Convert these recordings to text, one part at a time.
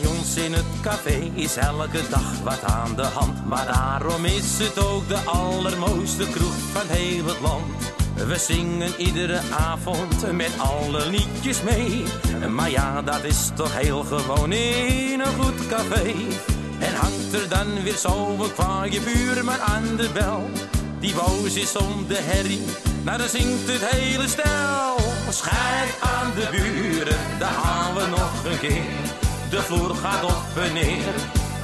Bij ons in het café is elke dag wat aan de hand. Maar daarom is het ook de allermooiste kroeg van heel het land. We zingen iedere avond met alle liedjes mee. Maar ja, dat is toch heel gewoon in een goed café. En hangt er dan weer zo een kwaaie buurman aan de bel. Die boos is om de herrie, nou dan zingt het hele stel. Schijt aan de buren, daar gaan we nog een keer. De vloer gaat op en neer.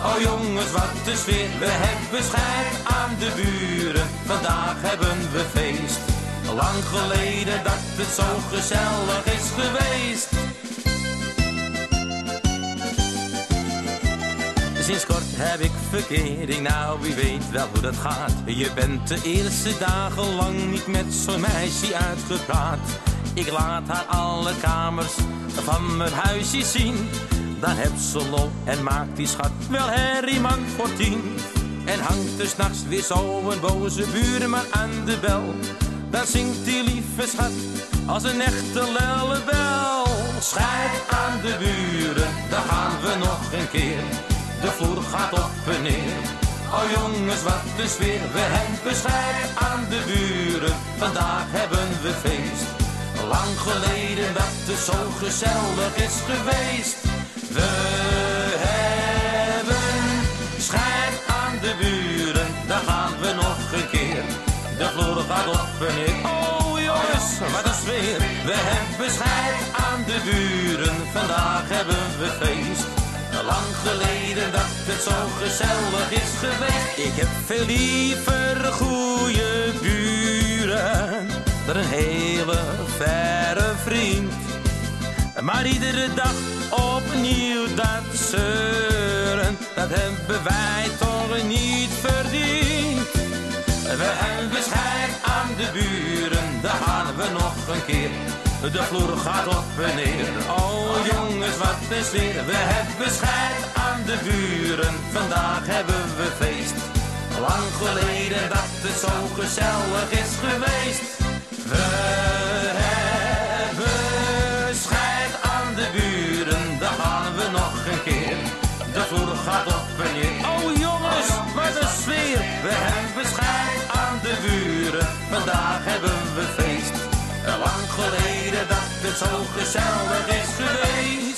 Oh jongens, wat een sfeer. We hebben schijt aan de buren. Vandaag hebben we feest. Lang geleden dat het zo gezellig is geweest. Sinds kort heb ik verkering, nou wie weet wel hoe dat gaat. Je bent de eerste dagen lang niet met zo'n meisje uitgepraat. Ik laat haar alle kamers van mijn huisje zien. Dan heb ze en maakt die schat wel herrie man voor tien. En hangt er s'nachts weer zo een boze buurman aan de bel. Dan zingt die lieve schat als een echte lellebel. Schijt aan de buren, daar gaan we nog een keer. De vloer gaat op en neer. Oh jongens, wat een sfeer. We hebben schijt aan de buren. Vandaag hebben we feest. Lang geleden dat het zo gezellig is geweest. We hebben schijt aan de buren. Daar gaan we nog een keer. De vloer op en neer. Oh jongens, wat een sfeer. We hebben schijt aan de buren. Vandaag hebben we feest. Lang geleden dat het zo gezellig is geweest. Ik heb veel liever goede buren dan een hele verre vriend. Maar iedere dag opnieuw dat zeuren, dat hebben wij toch niet verdiend. We hebben schijt aan de buren, daar gaan we nog een keer. De vloer gaat op en neer. Oh jongens, wat is weer. We hebben schijt aan de buren. Vandaag hebben we feest. Lang geleden dat het zo gezellig is geweest. We het zo gezellig is geweest.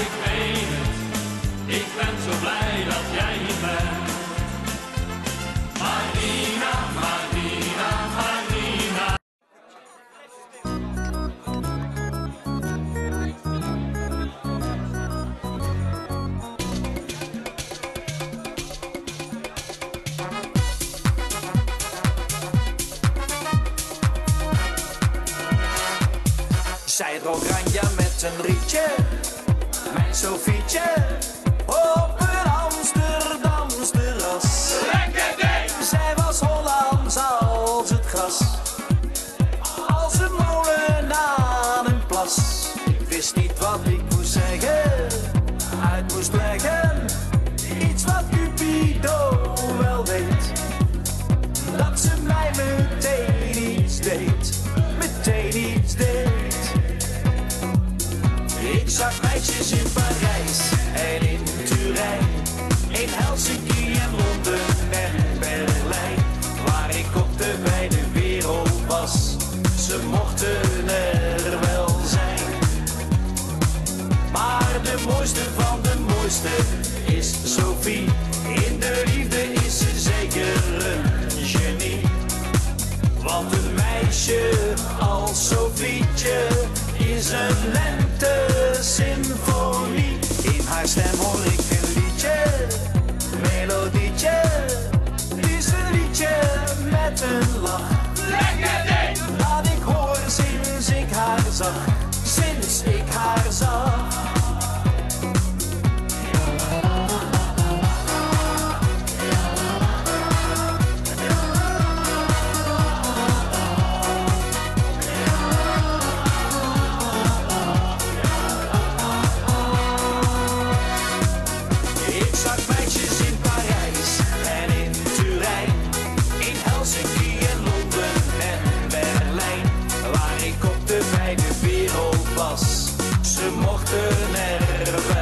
Ik weet het. Ik ben zo blij dat jij hier bent. Marina, Marina, Marina. Zij rook ranja met een rietje, mijn Sofietje, de wereld was. Ze mochten er wel zijn, maar de mooiste van de mooiste is Sophie. In de liefde is ze zeker een genie. Want een meisje als Sofietje is een lente så Sindssygt hakker så little bit.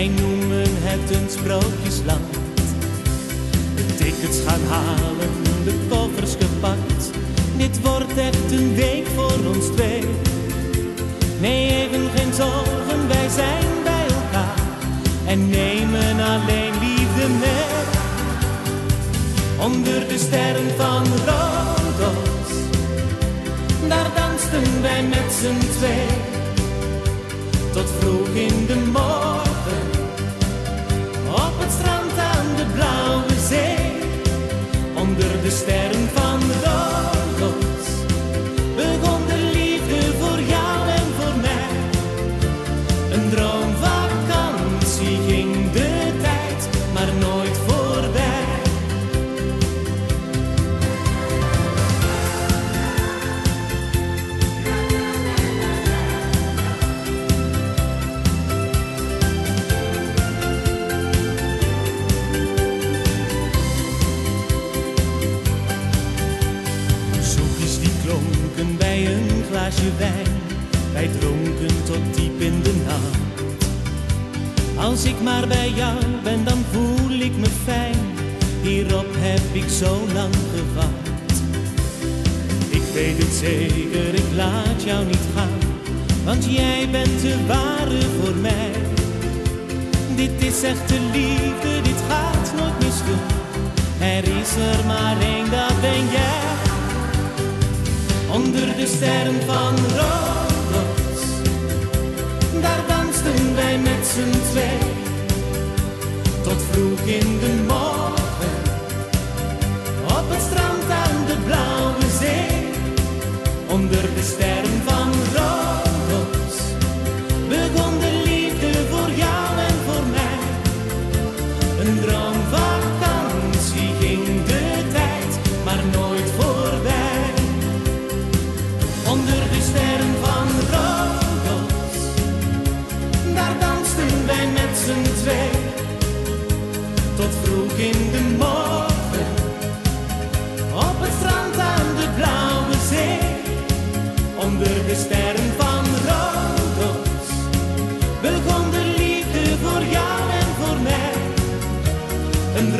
Wij noemen het een sprookjesland. De tickets gaan halen, de koffers gepakt. Dit wordt echt een week voor ons twee. Nee, even geen zorgen, wij zijn bij elkaar. En nemen alleen liefde mee. Onder de sterren van Rodos, daar dansten wij met z'n twee. Tot vroeg in de morgen. de blauwe zee, onder de sterren van wij dronken tot diep in de nacht. Als ik maar bij jou ben, dan voel ik me fijn, hierop heb ik zo lang gewacht. Ik weet het zeker, ik laat jou niet gaan, want jij bent de ware voor mij. Dit is echte liefde, dit gaat nooit mis. Er is er maar één, dat ben jij. Onder de sterren van Rodos, daar dansten wij met z'n twee. Tot vroeg in de morgen, op het strand aan de blauwe zee. Onder de sterren twee. Tot vroeg in de morgen, op het strand aan de blauwe zee. Onder de sterren van Rodos, begon de liefde voor jou en voor mij. Een